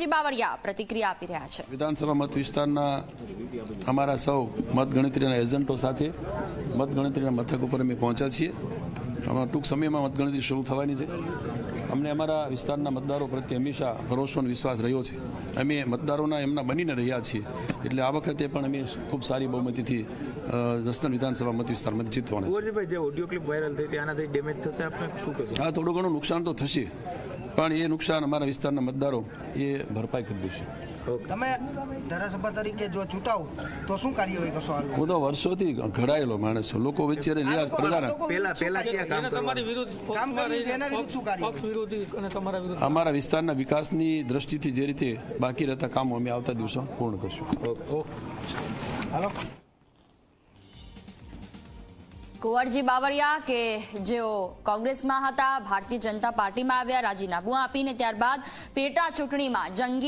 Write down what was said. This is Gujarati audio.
જી બાવળિયા પ્રતિક્રિયા આપી રહ્યા છે. વિધાનસભા મત વિસ્તારના અમારા સૌ મતગણતરીના એજન્ટો સાથે મતગણતરીના મથક ઉપર અમે પહોંચ્યા છીએ. અમારા ટૂંક સમયમાં મતગણતરી શરૂ થવાની છે. અમને અમારા વિસ્તારના મતદારો પ્રત્યે હંમેશા ભરોસો અને વિશ્વાસ રહ્યો છે. અમે મતદારોના એમના બનીને રહ્યા છીએ. એટલે આ વખતે પણ અમે ખૂબ સારી બહુમતીથી જસદણ વિધાનસભા મત વિસ્તારમાં જીતવાના છે. જે ઓડિયો ક્લિપ વાયરલ થઈ હતી ડેમેજ થશે આપણે શું કહેશો? આ થોડું ઘણું નુકસાન તો થશે. પણ એ નુકસાન અમારા વિસ્તારના મતદારો એ ભરપાઈ કરી દેશે તમે ધારાસભા તરીકે જો ચૂંટાવ તો શું કાર્યવાહી કરશો હાલ? હું તો વર્ષોથી ઘડાયેલો માણસ છું. લોકો વચ્ચે રિયાઝ પ્રધાન પહેલા પહેલા ક્યાં કામ તમારી વિરુદ્ધ કામ કર્યું એના વિરુદ્ધ શું કાર્ય પક્ષ વિરોધી અને તમારા વિરુદ્ધ. અમારા વિસ્તારના વિકાસની દ્રષ્ટિથી જે રીતે બાકી રહેતા કામો અમે આવતા દિવસો પૂર્ણ કરશું. હાલો. કુંવરજી બાવળિયા કે જેઓ કોંગ્રેસમાં હતા, ભારતીય જનતા પાર્ટીમાં આવ્યા, રાજીનામું આપીને ત્યારબાદ પેટા ચૂંટણીમાં જંગી